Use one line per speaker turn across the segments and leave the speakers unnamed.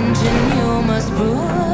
Engine, you must brew.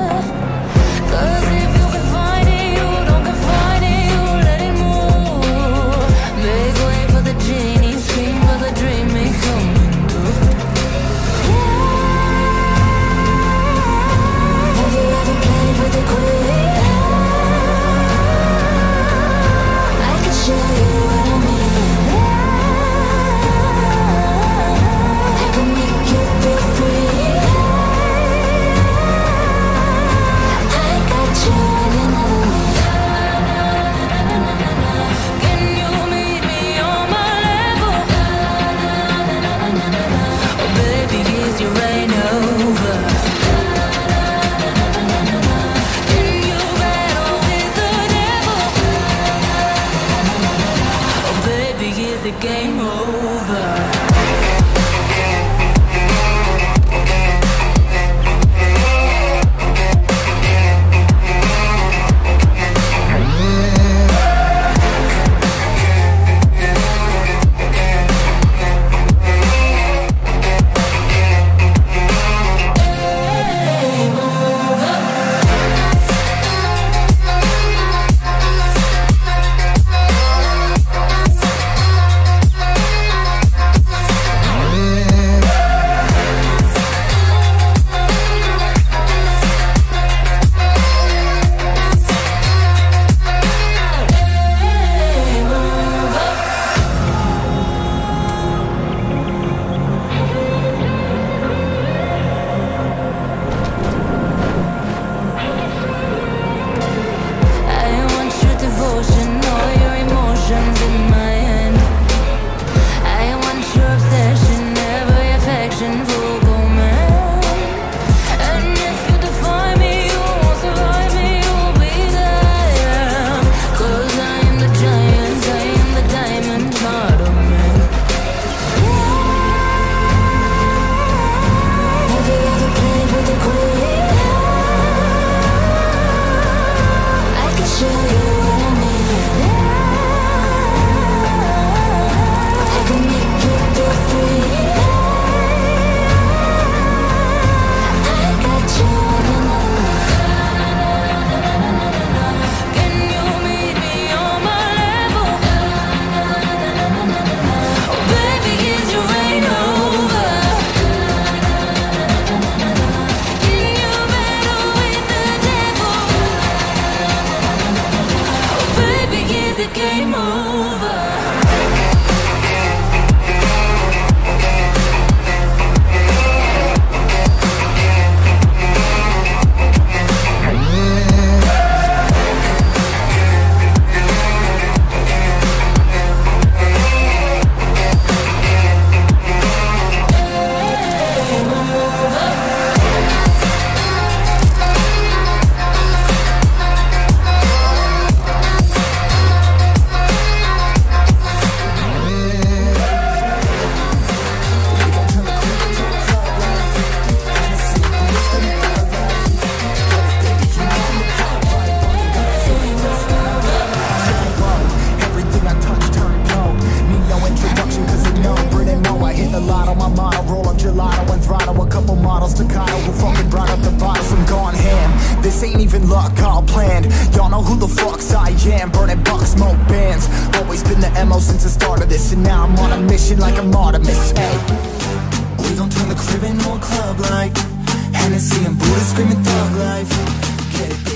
the game over?
mulatto and throttle A couple models staccato who fucking brought up the bottles I'm gone ham, this ain't even luck, all planned. Y'all know who the fucks I am, burning bucks, smoke bands. Always been the MO since the start of this And now I'm on a mission like I'm Artemis, hey We gon' turn the crib into a club like Hennessy and Buddha screaming thug life. Get it,